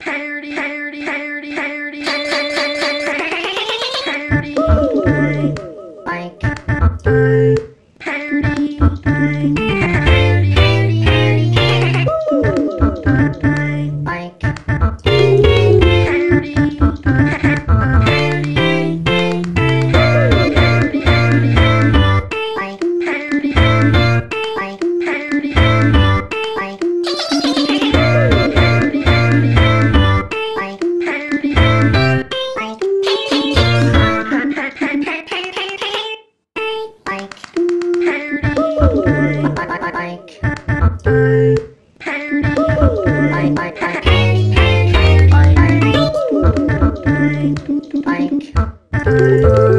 Parody, parody, Bye.